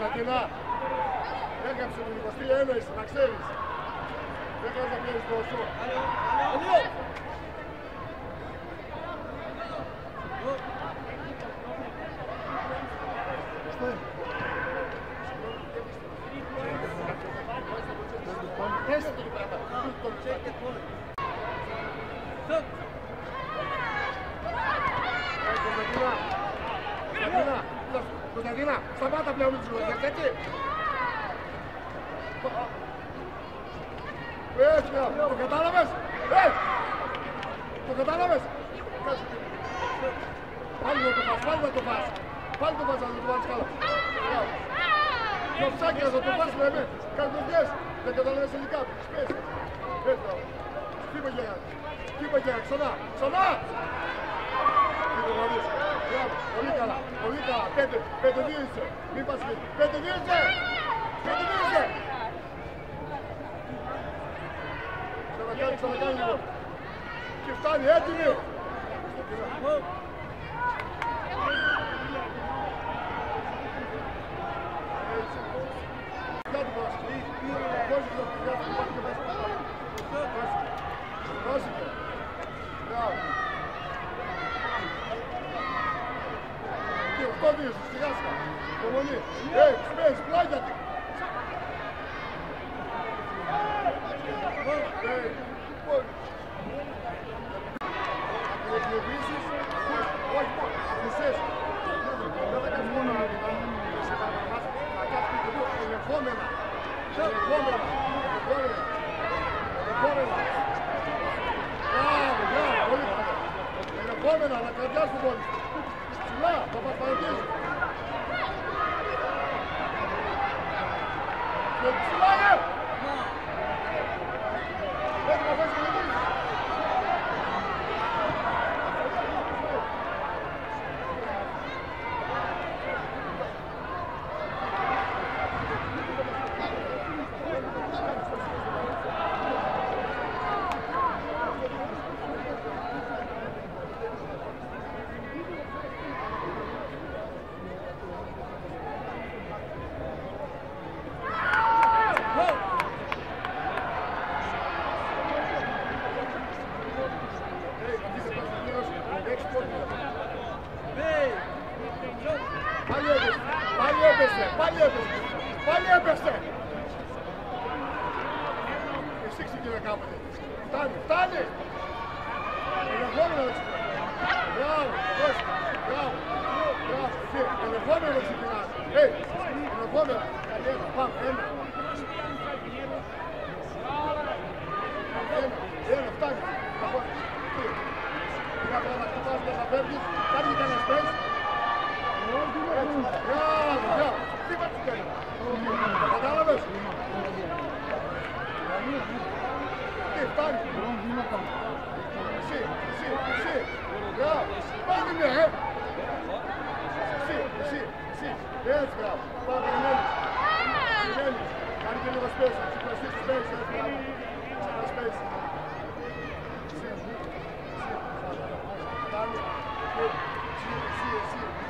Константина. Бега все не быстрее, Эмельс, Максевис. Бега за Эмельс голосу. Алло, алло, алло. Σταμάτα πλέον με τις γλωσσές, έτσι. Έτσι, το κατάλαβες, ε, το κατάλαβες; Κάτσε. Πάλι να το φας, πάλι να το φας. Πάλι το φας, να το φας καλά. Μπράβο. Το ψάκι να το φας, λέμε. Κάτι το βγες. Δεν καταλαβαίνεις ελληνικά. Σπες. Έτσι, μπράβο. Χτύπα και ένα. Χτύπα και ένα. Ξανά. Ξανά. Τι το βαρύς. Μπράβο. Πολύ καλά. Πολύ καλά. Πέντε. Πέντε δύο είσαι. Μην πας σπίτι. Πέντε δύο είσαι. Πέντε δύο είσαι. Ξανακάνει, ξανακάνει λίγο. Και φτάνει έτοιμη. Κάτι μας. 8-2 στη Γάσκα. Υπομονή. Ε, σπες, πλάγια τη. Εκνευρήσεις, όχι μόνο, μισές. Δεν θα κάνεις μόνο να σε καταρχάς, να κάνεις και το ελεγχόμενα. Ελεγχόμενα, ελεγχόμενα, ελεγχόμενα. Μπράβο, μπράβο, πολύ καλά. Ελεγχόμενα, να κρατιάς τον πόλη σου. Let's fly up! Έπεσε, πάλι έπεσε, πάλι έπεσε. Εσύ ξεκινά κάποτε. Φτάνει, φτάνει. Ελεγχόμενο να ξεκινάς. Μπράβο, δώσε, μπράβο, μπράβο. Εσύ, ελεγχόμενο να ξεκινάς. Ε, ελεγχόμενο. Καλή ένα, πάμε, ένα. Ένα, ένα, φτάνει. Λοιπόν, τι; Κάτω να χτυπάς και να φεύγεις. Κάνει κανένα space. See, see, see.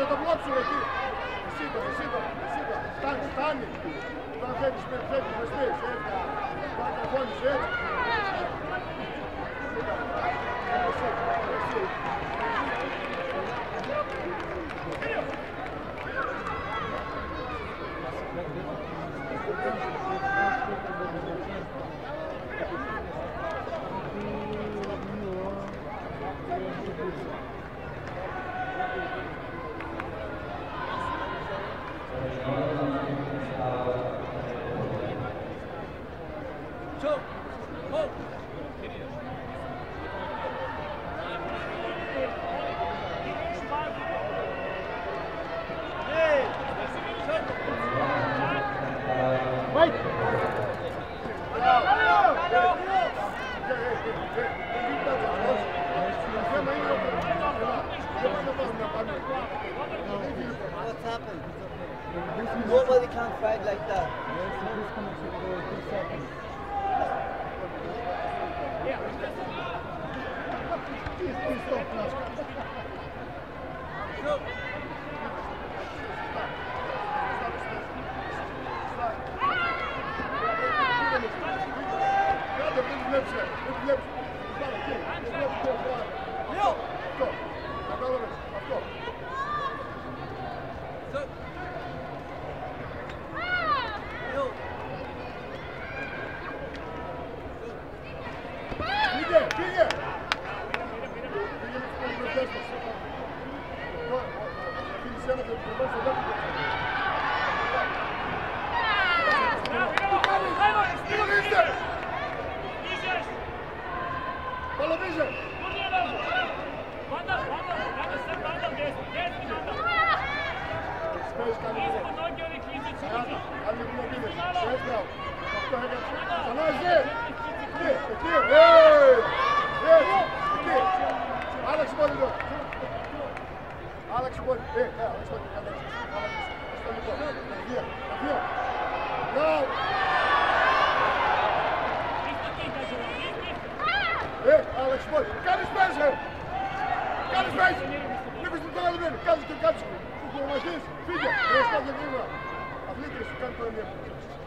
Nemojte da blocuju ekipu. Sidor, Sidor, Sidor, stani, stani. Da zediš me, zediš me, sve, zediš. Da ga goni, zediš. Sidor, Sidor, Sidor. Nobody can fight like that. Yeah. Кажете качество, около машинство, фига, не оставя да има. А влиташ, както е не е